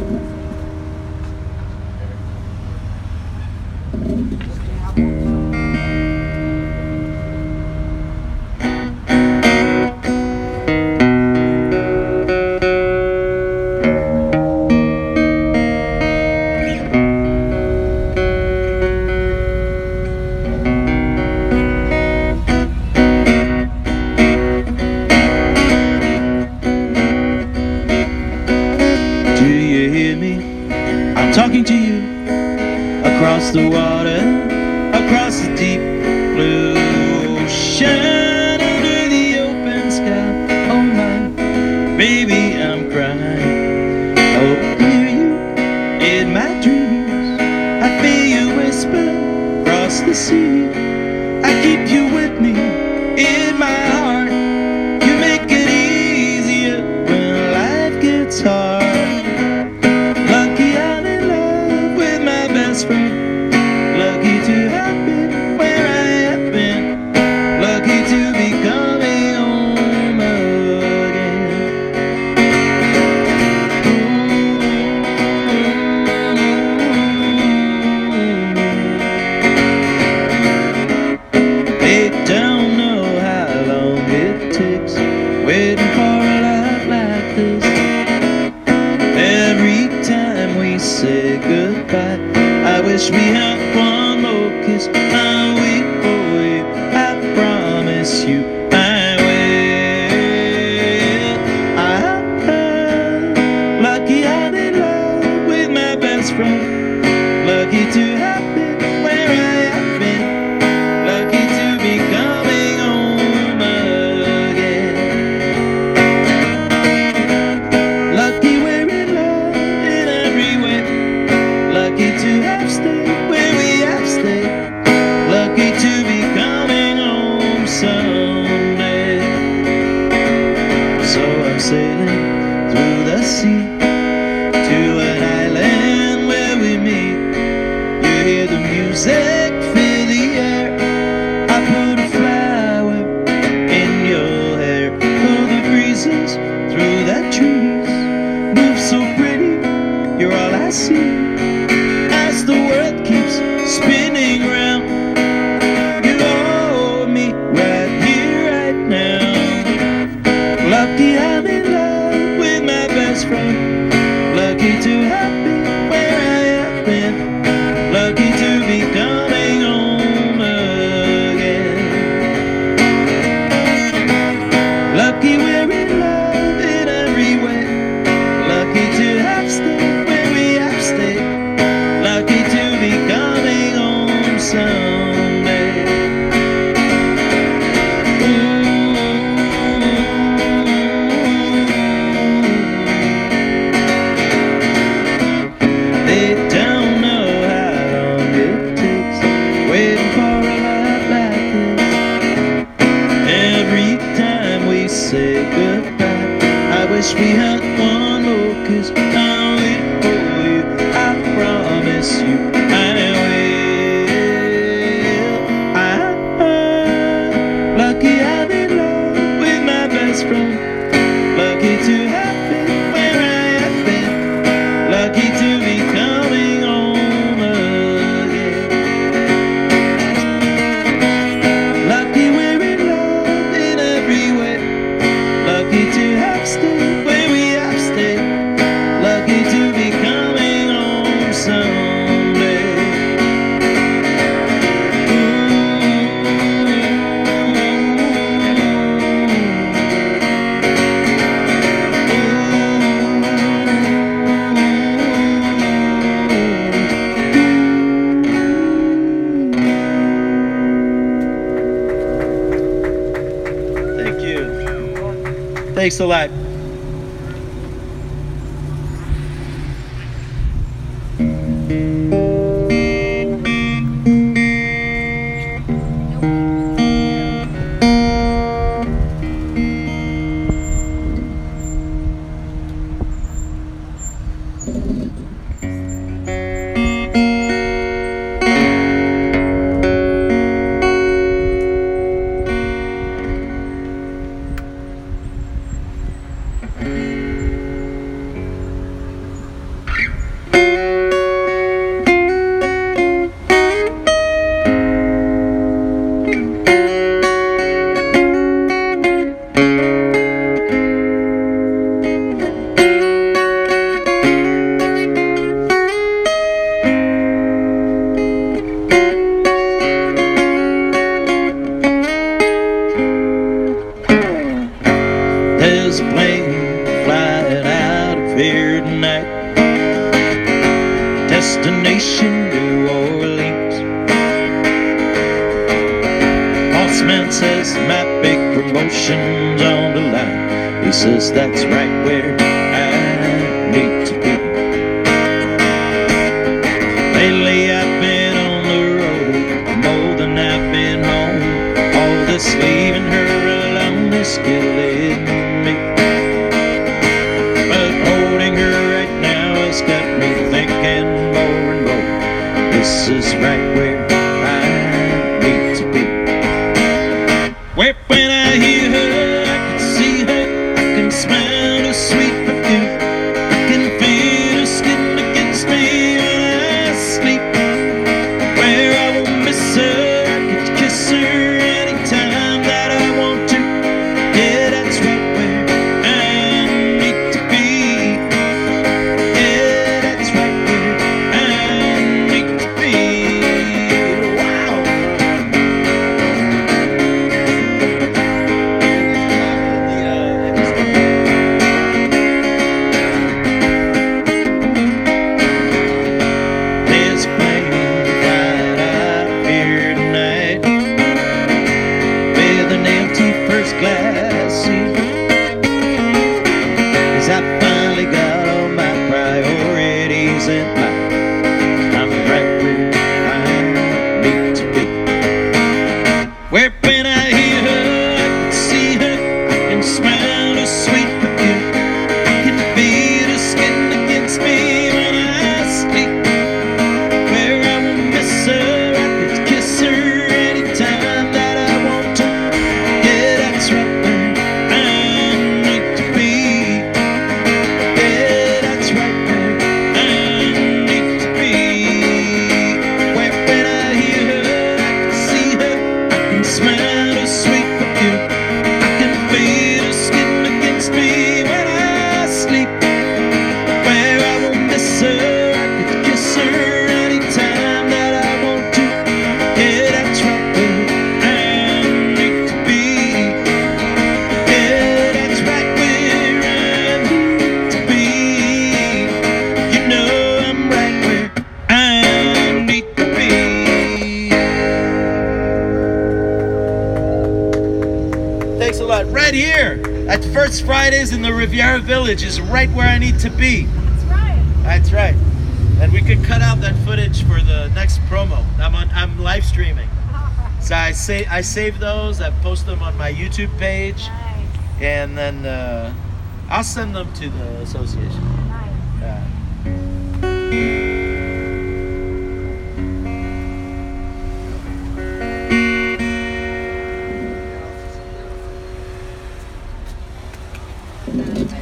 Thank you. see. I keep you. you. so pretty, you're all I see. Thanks a lot. Skin. need to be. That's right. That's right. And we could cut out that footage for the next promo. I'm on, I'm live streaming. So I say I save those. I post them on my YouTube page, nice. and then uh, I'll send them to the association. Nice.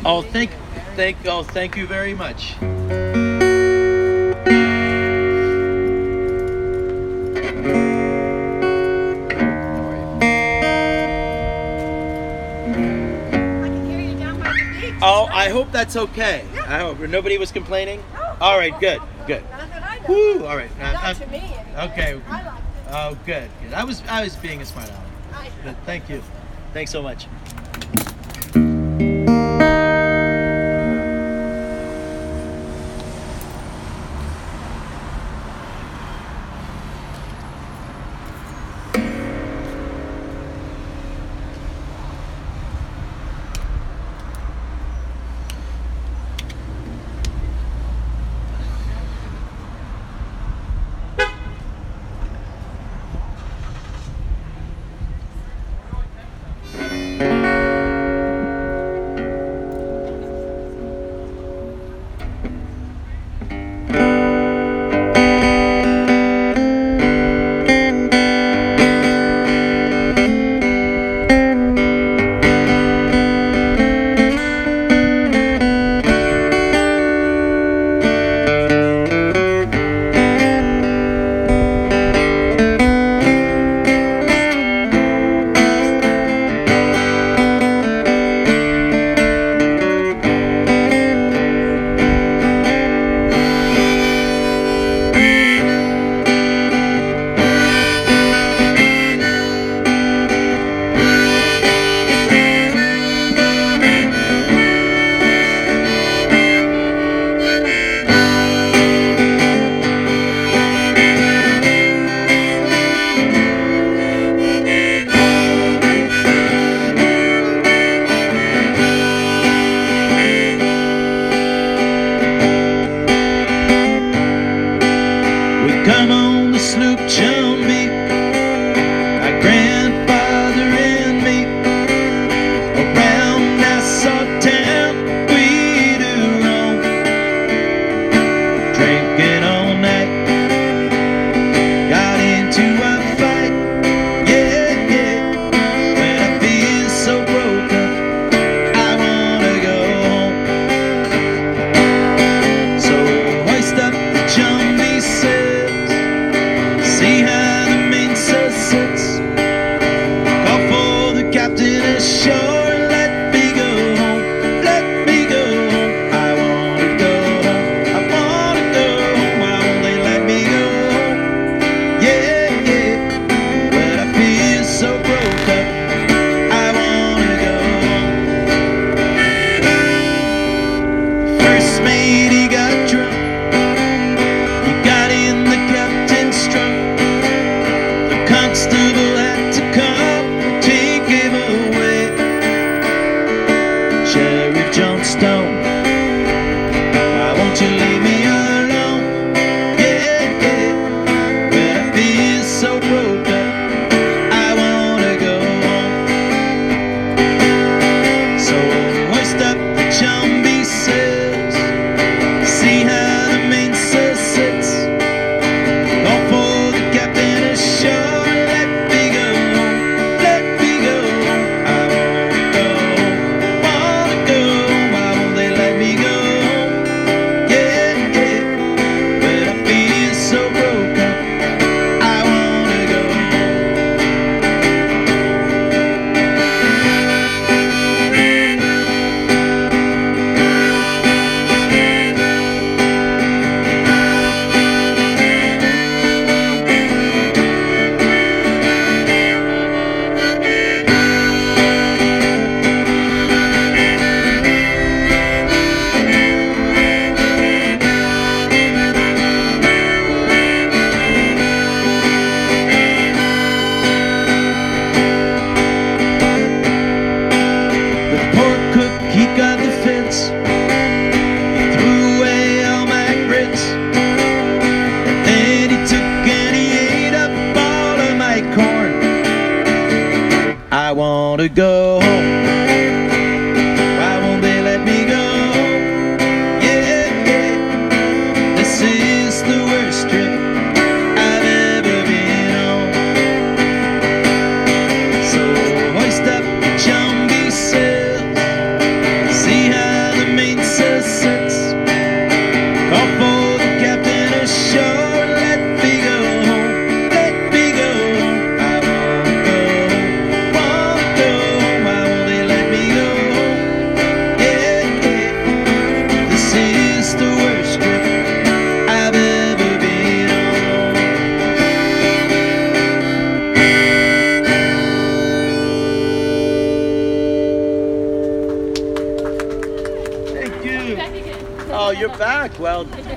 Oh, thank thank oh, thank you very much. Oh, I hope that's okay. Yeah. I hope nobody was complaining. No. All right, good, good. Not that I know. Woo! All right. Not uh, uh, to me. Anyway. Okay. I liked it. Oh, good, good. I was I was being a smart aleck. But thank you. Thanks so much.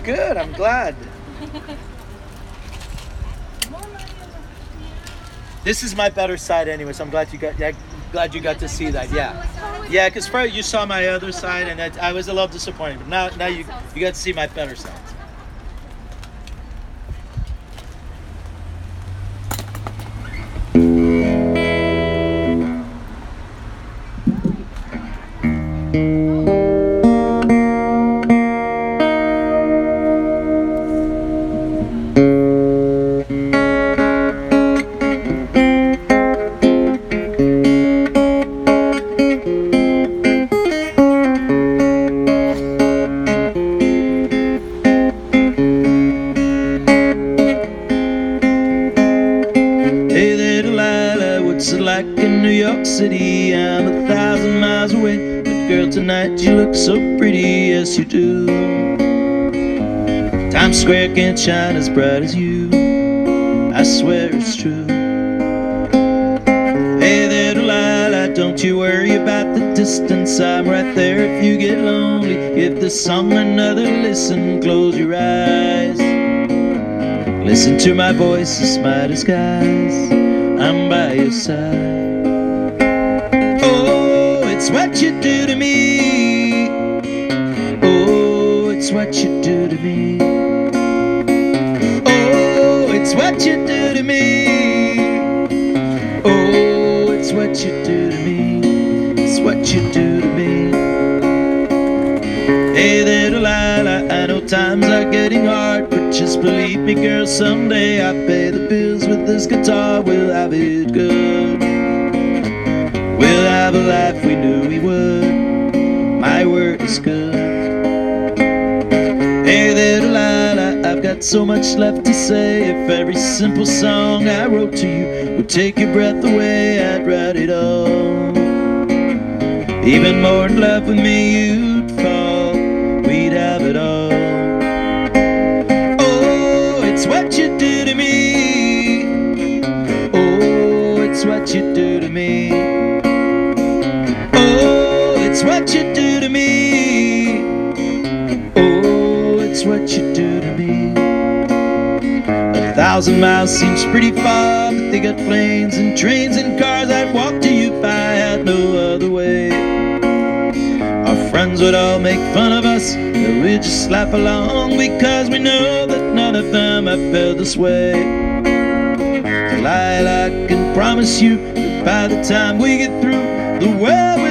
good. I'm glad. This is my better side, anyways. I'm glad you got. Yeah, glad you got to see that. Yeah, yeah. Because first you saw my other side, and I, I was a little disappointed. But now, now you you got to see my better side. shine as bright as you. I swear it's true. Hey there, Delilah, don't you worry about the distance. I'm right there if you get lonely. Give this song another listen. Close your eyes. Listen to my voice, it's my disguise. I'm by your side. Oh, it's what you do to me. Oh, it's what you do to me what you do to me. Oh, it's what you do to me. It's what you do to me. Hey there, Delilah, I know times are getting hard, but just believe me, girl, someday I pay the bills with this guitar. We'll have it good. We'll have a life we knew we would. My word is good. Got so much left to say. If every simple song I wrote to you would take your breath away, I'd write it all. Even more in love with me, you'd thousand miles seems pretty far, but they got planes and trains and cars. I'd walk to you if I had no other way. Our friends would all make fun of us, but we'd just laugh along because we know that none of them have felt this way. Delilah, I can promise you that by the time we get through, the world will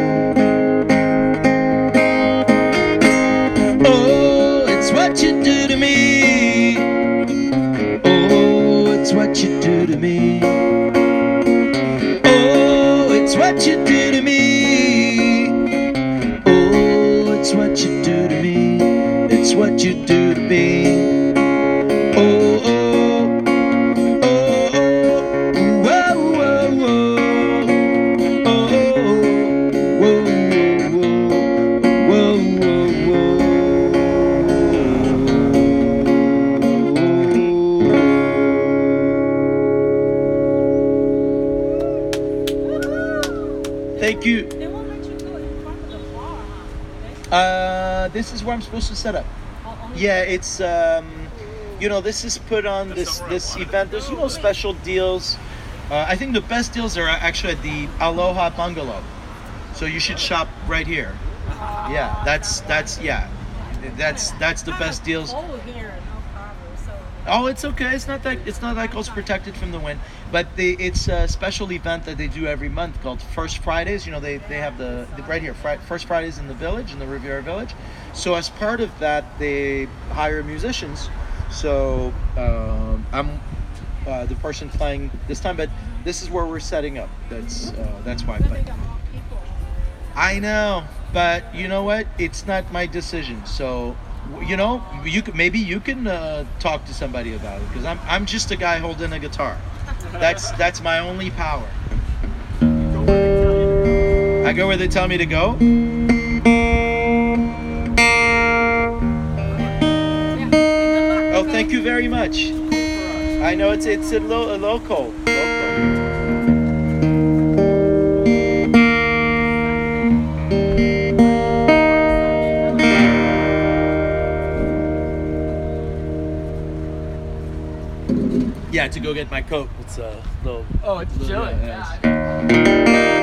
Where I'm supposed to set up. Oh, Yeah, it's um, you know, this is put on this this event. There's you know special deals. Uh, I think the best deals are actually at the Aloha Bungalow. So you should shop right here. Yeah, that's that's yeah, that's that's the Kinda best deals. Cold here in El Cabo, so. Oh, it's okay. It's not that it's not that close protected from the wind, but it's a special event that they do every month called First Fridays. You know, they, they have the, the right here Fri- First Fridays in the village in the Riviera Village. So as part of that, they hire musicians. So um, I'm uh, the person playing this time, but this is where we're setting up. That's uh, that's why I know, but you know what? It's not my decision. So, you know, you could maybe you can uh, talk to somebody about it because I'm I'm just a guy holding a guitar. That's that's my only power. I go where they tell me to go. Yeah, good luck. Oh, thank you very much. I know it's it's a, lo- a local. local. Yeah, to go get my coat. It's uh, a little. Oh, it's little- chilling. yeah, uh, yeah, it's-